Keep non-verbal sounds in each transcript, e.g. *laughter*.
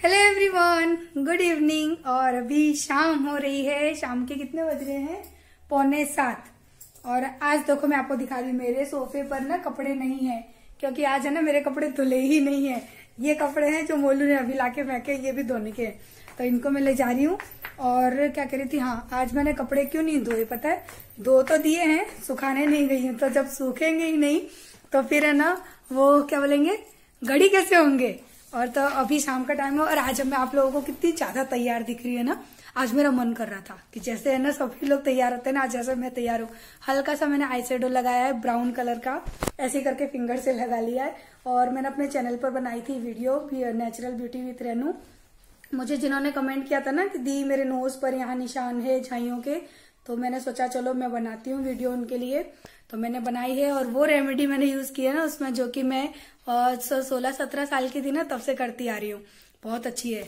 Hello everyone good evening और अभी शाम हो रही है। शाम के कितने बज रहे हैं? पौने सात। और आज देखो मैं आपको दिखा रही मेरे सोफे पर ना कपड़े नहीं है, क्योंकि आज है ना मेरे कपड़े धुले ही नहीं है। ये कपड़े हैं जो मोलू ने अभी लाके फेंके, ये भी धोने के। तो इनको मैं ले जा रही हूँ। और क्या कह रही थी? हाँ आज मैंने कपड़े क्यों नहीं धोए, पता है? धो तो दिए हैं, सुखाने नहीं गई हूँ। तो जब सूखेंगे ही नहीं तो फिर है ना, वो क्या बोलेंगे? घड़ी कैसे होंगे? और तो अभी शाम का टाइम है और आज मैं आप लोगों को कितनी ज़्यादा तैयार दिख रही है ना? आज मेरा मन कर रहा था कि जैसे है ना, सभी लोग तैयार होते हैं ना, आज जैसे मैं तैयार हूँ। हल्का सा मैंने आई लगाया है ब्राउन कलर का, ऐसे करके फिंगर से लगा लिया है। और मैंने अपने चैनल पर बनाई थी video natural beauty with Renu मुझे जिन्होंने कमेंट किया था ना कि दी मेरे नोज़ पर यहाँ निशान है झाइयों के तो मैंने सोचा चलो मैं बनाती हूँ वीडियो उनके लिए। तो मैंने बनाई है और वो रेमेडी मैंने यूज़ की है ना उसमें जो कि मैं सोलह सत्रह साल की थी ना तब से करती आ रही हूँ। बहुत अच्छी है।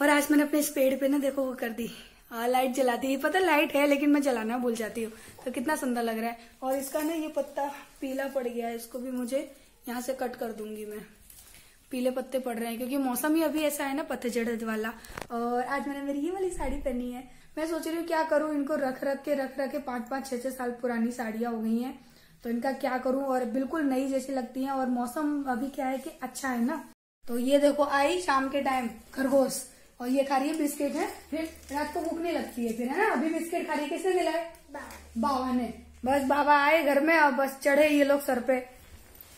और आज मैंने अपने स्पेड पे ना देखो वो कर दी। आ, लाइट जलाती है। पता लाइट है लेकिन मैं जलाना भूल जाती हूँ। तो कितना सुंदर लग रहा है। और इसका ना ये पत्ता पीला पड़ गया है इसको भी मुझे यहाँ से कट कर दूँगी मैं। पीले पत्ते पड़ रहे हैं क्योंकि मौसम ही अभी ऐसा है ना पतझड़ वाला। और आज मैंने मेरी ये वाली साड़ी पहनी है। मैं सोच रही हूँ, क्या करूँ? इनको रख रख के रख रख के पाँच पाँच, छह छह साल पुरानी साड़ियाँ हो गई हैं। तो इनका क्या करूँ? और बिल्कुल नई जैसी लगती हैं और मौसम अभी क्या है कि अच्छा है ना? तो ये देखो, आई शाम के टाइम, खरगोश। और ये खा रही है बिस्किट है। फिर रात को भूख नहीं लगती है फिर, है ना? अभी बिस्किट खा रही है। किसने दिलाए बाबा ने। बस बाबा आए घर में और बस चढ़े ये लोग सर पे।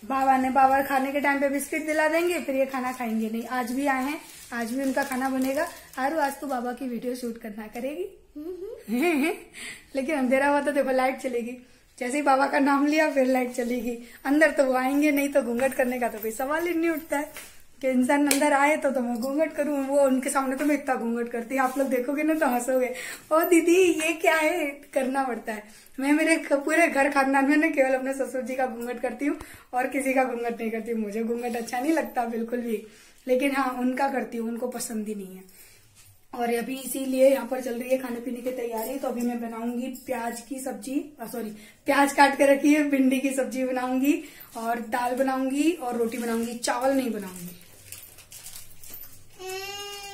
बाबा ने, बाबा खाने के टाइम पे बिस्किट दिला देंगे, फिर ये खाना खाएँगे। नहीं, आज भी आए हैं। आज भी उनका खाना बनेगा। आरू आज तो बाबा की वीडियो शूट करना करेगी। *laughs* लेकिन अंधेरा हुआ तो देखो लाइट चलेगी। जैसे ही बाबा का नाम लिया फिर लाइट चलेगी। अंदर तो वो आएँगे नहीं तो घूंघट करने का तो कोई सवाल ही नहीं उठता है। कि इंसान अंदर आए तो, तो मैं घूंघट करूँ वो उनके सामने तो मैं इतना घूंघट करती आप लोग देखोगे ना तो हंसोगे। ओ दीदी ये क्या है? करना पड़ता है। मैं मेरे पूरे घर खानदान में ना केवल अपने ससुर जी का घूंघट करती हूँ और किसी का घूंघट नहीं करती। मुझे घूंघट अच्छा नहीं लगता बिल्कुल भी। लेकिन हाँ उनका करती हूँ, उनको पसंद ही नहीं है। और अभी इसीलिए यहाँ पर चल रही है खाने पीने की तैयारी तो अभी मैं बनाऊँगी प्याज की सब्ज़ी सॉरी प्याज काट के रखी है, भिंडी की सब्ज़ी बनाऊँगी, और दाल बनाऊँगी, और रोटी बनाऊँगी, चावल नहीं बनाऊँगी।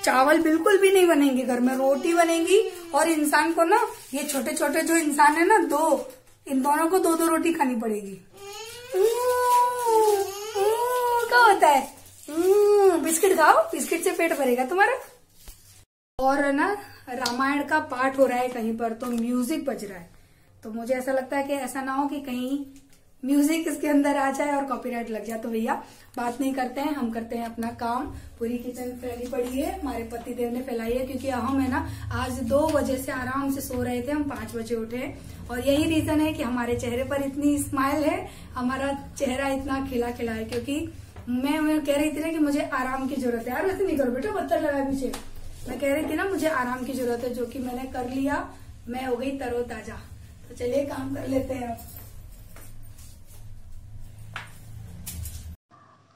चावल बिल्कुल भी नहीं बनेंगे, घर में रोटी बनेगी, और इंसान को ना, ये छोटे छोटे जो इंसान है ना, दो, इन दोनों को दो दो रोटी खानी पड़ेगी क्या होता है बिस्किट खाओ, बिस्किट से पेट भरेगा तुम्हारा। और ना, रामायण का पाठ हो रहा है कहीं पर तो म्यूज़िक बज रहा है। तो मुझे ऐसा लगता है कि ऐसा ना हो कि कहीं म्यूज़िक इसके अंदर आ जाए और कॉपीराइट लग जाए। तो भैया, बात नहीं करते हैं, हम करते हैं अपना काम। पूरी किचन फैली पड़ी है, हमारे पति देव ने फैलाई है, क्योंकि हम है ना, आज दो बजे से आराम से सो रहे थे, हम पाँच बजे उठे। और यही रीजन है कि हमारे चेहरे पर इतनी स्माइल है, हमारा चेहरा इतना खिला खिला है, क्योंकि मैं, मैं कह रही थी ना कि मुझे आराम की ज़रूरत है। यार वैसे नहीं करो बेटा पत्थर लगा पीछे। मैं कह रही थी ना मुझे आराम की ज़रूरत है जो कि मैंने कर लिया मैं हो गई तरोताजा। तो चलिए काम कर लेते हैं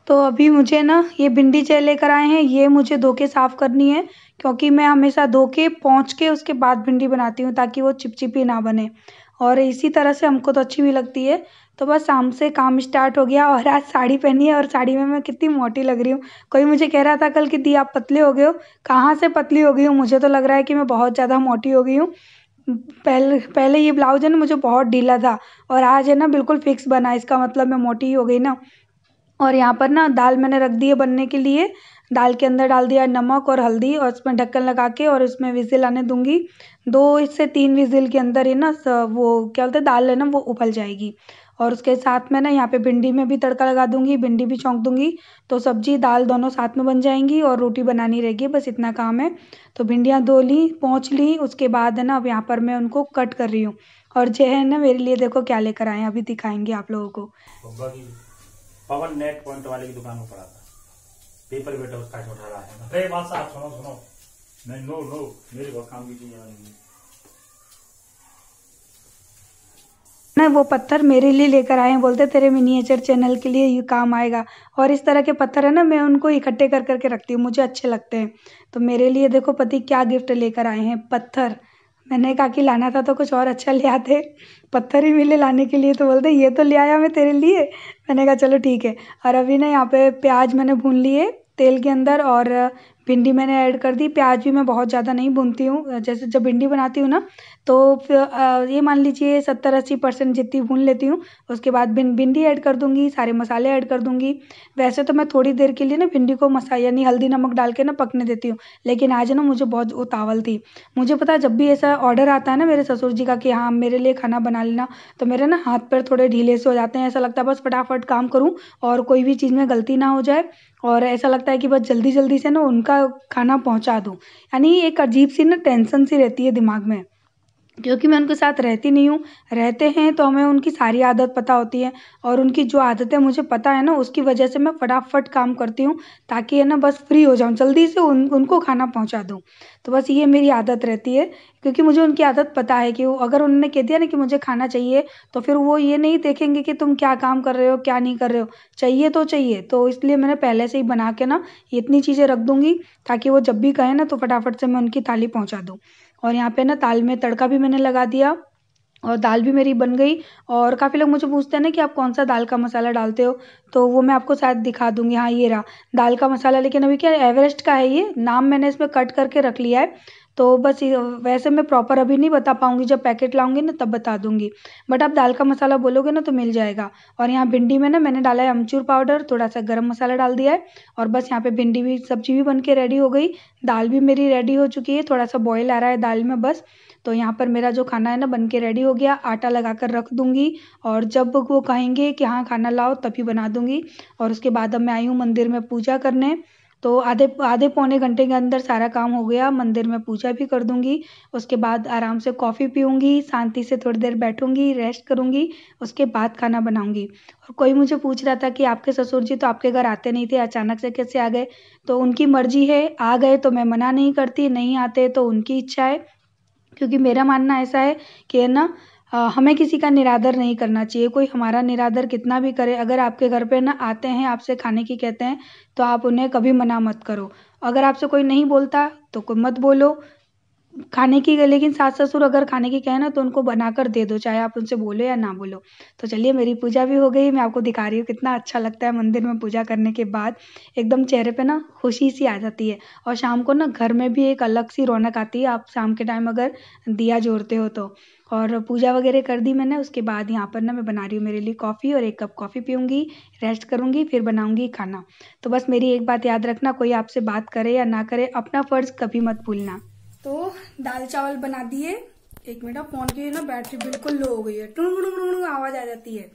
तो अभी मुझे ना ये भिंडी चाय लेकर आए हैं ये मुझे धो के साफ़ करनी है क्योंकि मैं हमेशा धो के पहुँच के उसके बाद भिंडी बनाती हूँ ताकि वो चिपचिपी ना बने। और इसी तरह से हमको तो अच्छी भी लगती है तो बस शाम से काम स्टार्ट हो गया और आज साड़ी पहनी है और साड़ी में मैं कितनी मोटी लग रही हूँ। कोई मुझे कह रहा था कल कि दी, आप पतले हो गए हो। कहाँ से पतली हो गई हूँ? मुझे तो लग रहा है कि मैं बहुत ज़्यादा मोटी हो गई हूँ। पहले पहले ये ब्लाउज है ना, मुझे बहुत ढीला था और आज है ना, बिल्कुल फिक्स बना इसका मतलब मैं मोटी ही हो गई ना। और यहाँ पर ना, दाल मैंने रख दी है बनने के लिए। दाल के अंदर डाल दिया नमक और हल्दी और उसमें ढक्कन लगा के और उसमें विजिल आने दूँगी। दो से तीन विजिल के अंदर ही ना वो क्या बोलते हैं, दाल है ना, वो उबल जाएगी। और उसके साथ में ना यहाँ पे भिंडी में भी तड़का लगा दूँगी, भिंडी भी चौंक दूँगी तो सब्ज़ी, दाल दोनों साथ में बन जाएँगी और रोटी बनानी रहेगी, बस इतना काम है। तो भिंडियाँ धो ली पहुँच ली, उसके बाद है ना अब यहाँ पर मैं उनको कट कर रही हूँ। और जो है ना मेरे लिए देखो क्या लेकर आए अभी दिखाएँगे आप लोगों को। पवन नेट पॉइंट वाले की दुकान में पड़ा था। पेपर बेटा उसका उठा रहा है। बात साहब सुनो सुनो। नहीं, नो नो, मेरे बहुत काम की चीज़ें ना वो पत्थर मेरे लिए लेकर आए हैं। बोलते, तेरे मिनिएचर चैनल के लिए ये काम आएगा। और इस तरह के पत्थर है ना, मैं उनको इकट्ठे कर करके रखती हूँ। मुझे अच्छे लगते हैं। तो मेरे लिए देखो पति, क्या गिफ्ट लेकर आए हैं। पत्थर। मैंने कहा कि लाना था तो कुछ और अच्छा ले आते। पत्थर ही मिले लाने के लिए। तो बोलते, ये तो ले आया मैं तेरे लिए? मैंने कहा, चलो ठीक है। और अभी ना यहाँ पे प्याज मैंने भून लिए तेल के अंदर और भिंडी मैंने ऐड कर दी। प्याज भी मैं बहुत ज़्यादा नहीं भूनती हूँ। जैसे जब भिंडी बनाती हूँ ना तो ये मान लीजिए सत्तर अस्सी परसेंट जितनी भून लेती हूँ, उसके बाद भिंडी ऐड कर दूँगी, सारे मसाले ऐड कर दूँगी। वैसे तो मैं थोड़ी देर के लिए ना भिंडी को मसा, यानी हल्दी नमक डाल के ना पकने देती हूँ, लेकिन आज ना मुझे बहुत उतावल थी। मुझे पता जब भी ऐसा ऑर्डर आता है ना मेरे ससुर जी का कि हाँ मेरे लिए खाना बना लेना तो मेरे ना हाथ पैर थोड़े ढीले से हो जाते हैं। ऐसा लगता है, बस फटाफट काम करूँ और कोई भी चीज़ में गलती ना हो जाए। और ऐसा लगता है कि बस जल्दी जल्दी से ना उनका खाना पहुँचा दूँ। यानी एक अजीब सी ना टेंशन सी रहती है दिमाग में। क्योंकि मैं उनके साथ रहती नहीं हूँ, रहते हैं तो हमें उनकी सारी आदत पता होती है और उनकी जो आदतें मुझे पता है ना, उसकी वजह से मैं फटाफट काम करती हूँ ताकि, है ना, बस फ्री हो जाऊँ, जल्दी से उन, उनको खाना पहुँचा दूँ। तो बस ये मेरी आदत रहती है, क्योंकि मुझे उनकी आदत पता है कि अगर उन्होंने कह दिया ना कि मुझे खाना चाहिए तो फिर वो ये नहीं देखेंगे कि तुम क्या काम कर रहे हो, क्या नहीं कर रहे हो। चाहिए तो चाहिए तो इसलिए मैंने पहले से ही बना के ना इतनी चीज़ें रख दूँगी ताकि वो जब भी कहें ना तो फटाफट से मैं उनकी थाली पहुँचा दूँ। और यहाँ पे ना दाल में तड़का भी मैंने लगा दिया और दाल भी मेरी बन गई। और काफ़ी लोग मुझे पूछते हैं ना कि आप कौन सा दाल का मसाला डालते हो? तो वो मैं आपको शायद दिखा दूँगी। हाँ ये रहा। दाल का मसाला, लेकिन अभी क्या एवरेस्ट का है ये? नाम मैंने इसमें कट करके रख लिया है। तो बस वैसे मैं प्रॉपर अभी नहीं बता पाऊँगी। जब पैकेट लाऊँगी ना, तब बता दूँगी। बट आप दाल का मसाला बोलोगे ना तो मिल जाएगा। और यहाँ भिंडी में ना, मैंने डाला है अमचूर पाउडर थोड़ा सा गर्म मसाला डाल दिया है। और बस यहाँ पे भिंडी भी, सब्ज़ी भी बन के रेडी हो गई। दाल भी मेरी रेडी हो चुकी है। थोड़ा सा बॉयल आ रहा है दाल में बस। तो यहाँ पर मेरा जो खाना है ना बन के रेडी हो गया। आटा लगा कर रख दूँगी। और जब वो कहेंगे कि हाँ खाना लाओ, तभी बना दूँगी। और उसके बाद अब मैं आई हूँ मंदिर में पूजा करने। तो आधे आधे पौने घंटे के अंदर सारा काम हो गया। मंदिर में पूजा भी कर दूँगी। उसके बाद आराम से कॉफ़ी पीऊँगी, शांति से थोड़ी देर बैठूँगी रेस्ट करूँगी, उसके बाद खाना बनाऊँगी। और कोई मुझे पूछ रहा था कि आपके ससुर जी तो आपके घर आते नहीं थे, अचानक से कैसे आ गए? तो उनकी मर्ज़ी है, आ गए तो मैं मना नहीं करती, नहीं आते तो उनकी इच्छा है। क्योंकि मेरा मानना ऐसा है कि है ना हमें किसी का निरादर नहीं करना चाहिए। कोई हमारा निरादर कितना भी करे, अगर आपके घर पे ना आते हैं, आपसे खाने की कहते हैं तो आप उन्हें कभी मना मत करो। अगर आपसे कोई नहीं बोलता तो कोई मत बोलो। खाने की, लेकिन सास ससुर अगर खाने की कहे ना तो उनको बनाकर दे दो, चाहे आप उनसे बोलो या ना बोलो। तो चलिए, मेरी पूजा भी हो गई, मैं आपको दिखा रही हूँ कितना अच्छा लगता है मंदिर में पूजा करने के बाद। एकदम चेहरे पे ना खुशी सी आ जाती है। और शाम को ना घर में भी एक अलग सी रौनक आती है, आप शाम के टाइम अगर दिया जोड़ते हो तो। और पूजा वगैरह कर दी मैंने, उसके बाद यहाँ पर ना मैं बना रही हूँ मेरे लिए कॉफ़ी और एक कप कॉफ़ी पीऊँगी, रेस्ट करूँगी, फिर बनाऊँगी खाना। तो बस मेरी एक बात याद रखना, कोई आपसे बात करे या ना करे, अपना फ़र्ज़ कभी मत भूलना। तो दाल चावल बना दिए। एक मिनट, अब फ़ोन की ना बैटरी बिल्कुल लो हो गई है। टुण आवाज़ आ जाती है।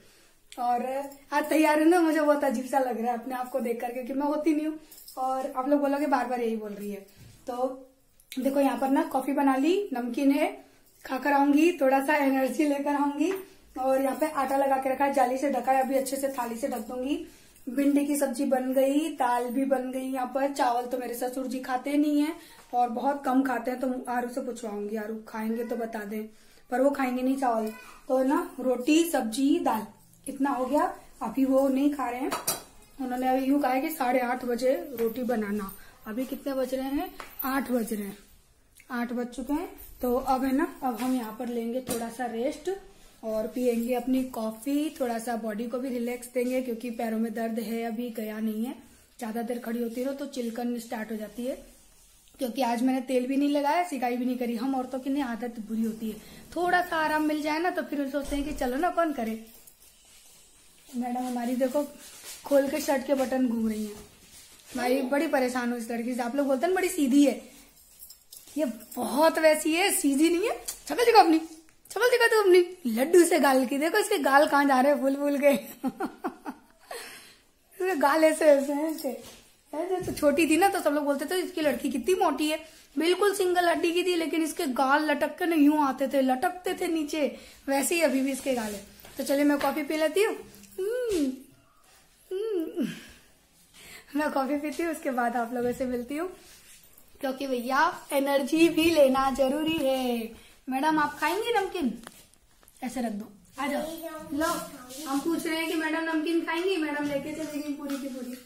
और आज तैयार है ना, मुझे बहुत अजीब सा लग रहा है अपने आप को देख करके कि मैं होती नहीं हूँ। और आप लोग बोलोगे बार बार यही बोल रही है। तो देखो, यहाँ पर ना कॉफ़ी बना ली, नमकीन है, खाकर आऊँगी थोड़ा सा एनर्जी लेकर आऊँगी। और यहाँ पे आटा लगा के रखा है, जाली से ढका है, अभी अच्छे से थाली से ढक दूँगी। भिंडी की सब्ज़ी बन गई, दाल भी बन गई यहाँ पर। चावल तो मेरे ससुर जी खाते नहीं है। और बहुत कम खाते हैं तो आरू से पूछवाऊँगी। आरू खाएँगे तो बता दें। पर वो खाएँगे नहीं चावल। तो ना, रोटी, सब्ज़ी, दाल, इतना हो गया। अभी वो नहीं खा रहे हैं। उन्होंने अभी यूँ कहा है कि साढ़े आठ बजे रोटी बनाना। अभी कितने बज रहे हैं? आठ बज रहे हैं। आठ बज चुके हैं। तो अब है ना, अब हम यहाँ पर लेंगे थोड़ा सा रेस्ट और पियेंगे अपनी कॉफ़ी थोड़ा सा बॉडी को भी रिलैक्स देंगे, क्योंकि पैरों में दर्द है, अभी गया नहीं है। ज़्यादा देर खड़ी होती रहो तो चिलकन स्टार्ट हो जाती है। क्योंकि आज मैंने तेल भी नहीं लगाया सिकाई भी नहीं करी। हम औरतों की नहीं आदत बुरी होती है। थोड़ा सा आराम मिल जाए ना तो फिर सोचते हैं कि चलो ना कौन करे? मैडम हमारी देखो खोल के शर्ट के बटन घूम रही है। भाई बड़ी परेशान हूँ इस लड़की से। आप लोग बोलते हैं बड़ी सीधी है। ये बहुत वैसी है सीधी नहीं है। चकल दिखा अपनी चकल दिखा तू अपनी। लड्डू से गाल की देखो इसके गाल कहाँ जा रहे हैं फूल फूल के। *laughs* इसके गाल ऐसे ऐसे। हैं इसके तो छोटी थी ना तो सब लोग बोलते थे इसकी लड़की कितनी मोटी है। बिल्कुल सिंगल हड्डी की थी लेकिन इसके गाल लटक के ना यूँ आते थे लटकते थे नीचे। वैसे ही अभी भी इसके गाल है। तो चलिए मैं कॉफ़ी पी लेती हूँ। हम्म, हम्म। मैं कॉफ़ी पीती हूँ उसके बाद आप लोगों से मिलती हूँ। क्योंकि भैया एनर्जी भी लेना ज़रूरी है। मैडम आप खाएँगे नमकीन? ऐसे रख दो। आ जाओ। लो हम पूछ रहे हैं कि मैडम नमकीन खाएँगी? मैडम लेके चलेगी पूरी की पूरी।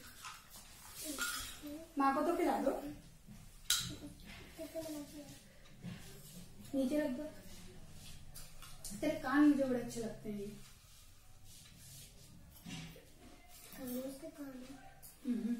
माँ को तो खिला दो। नीचे रख दो। तेरे कान मुझे बड़े अच्छे लगते हैं। हम्म,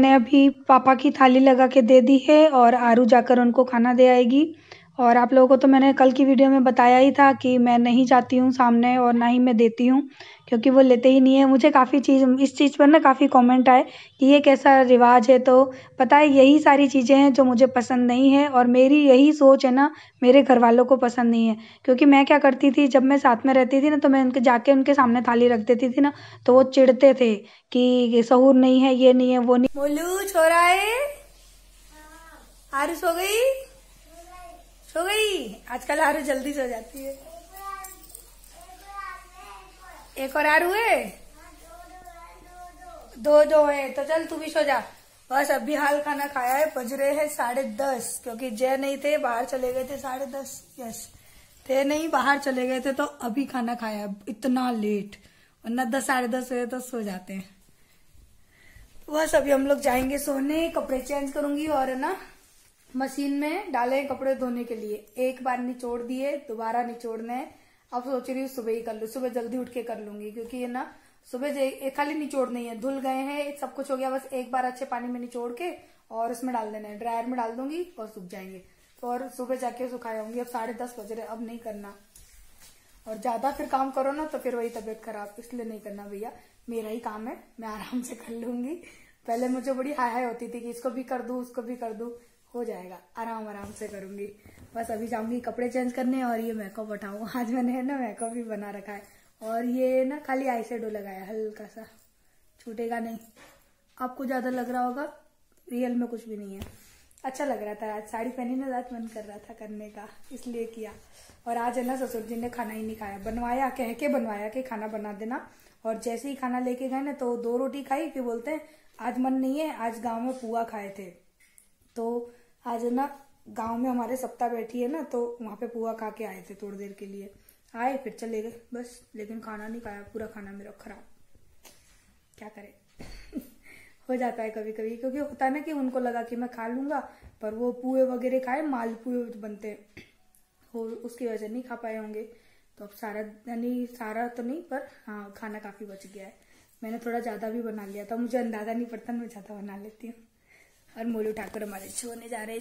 मैंने अभी पापा की थाली लगा के दे दी है और आरू जाकर उनको खाना दे आएगी। और आप लोगों को तो मैंने कल की वीडियो में बताया ही था कि मैं नहीं जाती हूँ सामने और ना ही मैं देती हूँ। क्योंकि वो लेते ही नहीं है। मुझे काफ़ी चीज़, इस चीज़ पर ना काफ़ी कमेंट आए कि ये कैसा रिवाज है। तो पता है, यही सारी चीज़ें हैं जो मुझे पसंद नहीं है और मेरी यही सोच है ना, मेरे घर वालों को पसंद नहीं है। क्योंकि मैं क्या करती थी, जब मैं साथ में रहती थी ना तो मैं उनके, जाके उनके सामने थाली रख देती थी ना तो वो चिढ़ते थे कि सहूर नहीं है, ये नहीं है, वो नहीं बोलू छोरा है? आरिश हो गई? सो गई। आजकल आरू जल्दी सो जाती है। एक और आरू है दो दो है तो चल तू भी सो जा। बस अभी हाल खाना खाया है, बज रहे हैं साढ़े दस, क्योंकि जय नहीं थे, बाहर चले गए थे साढ़े दस यस थे नहीं, बाहर चले गए थे तो अभी खाना खाया है इतना लेट वरना दस, साढ़े दस बजे तो सो जाते हैं। बस अभी हम लोग जाएँगे सोने, कपड़े चेंज करूँगी और ना, मशीन में डाले कपड़े धोने के लिए। एक बार निचोड़ दिए, दोबारा निचोड़ने अब सोच रही हूँ सुबह ही कर लू, सुबह जल्दी उठ के कर लूँगी, क्योंकि ये ना सुबह खाली निचोड़ नहीं है, धुल गए हैं सब कुछ हो गया, बस एक बार अच्छे पानी में निचोड़ के और उसमें डाल देना है। ड्रायर में डाल दूँगी और सूख जाएँगे। तो और सुबह जाके सुखाऊँगी अब साढ़े दस बज रहे अब नहीं करना। और ज़्यादा फिर काम करो ना तो फिर वही तबीयत खराब, इसलिए नहीं करना भैया। मेरा ही काम है, मैं आराम से कर लूँगी। पहले मुझे बड़ी हाई हाई होती थी कि इसको भी कर दू, उसको भी कर दू। हो जाएगा। आराम आराम से करूँगी। बस अभी जाऊँगी कपड़े चेंज करने और ये मेकअप उठाऊ। *laughs* आज मैंने है ना मेकअप भी बना रखा है। और ये ना खाली आई लगाया हल्का सा। छूटेगा नहीं। आपको ज़्यादा लग रहा होगा रियल में कुछ भी नहीं है। अच्छा लग रहा था आज। साड़ी पहनी ना रात मन कर रहा था करने का, इसलिए किया। और आज है ना ससुर जी ने खाना ही नहीं खाया। बनवाया, कह के बनवाया कि खाना बना देना। और जैसे ही खाना लेके गए ना तो दो रोटी खाई फिर बोलते हैं, आज मन नहीं है, आज गाँव में पुआ खाए थे। तो आज ना, गाँव में हमारे सप्ताह बैठी है ना तो वहाँ पे पुआ खा के आए थे थोड़ी देर के लिए। आए, फिर चले गए, बस, लेकिन खाना नहीं खाया, पूरा खाना मेरा खराब। क्या करे? *laughs* हो जाता है कभी कभी क्योंकि होता है ना कि उनको लगा कि मैं खा लूँगा, पर वो पुए वगैरह खाए, माल पुए बनते हो। उसकी वजह नहीं खा पाए होंगे। तो अब सारा, यानी सारा तो नहीं, पर हाँ खाना काफ़ी बच गया है। मैंने थोड़ा ज़्यादा भी बना लिया था, मुझे अंदाज़ा नहीं पड़ता, मैं ज़्यादा बना लेती हूँ। और मोलू ठाकुर हमारे छोड़ने जा रहे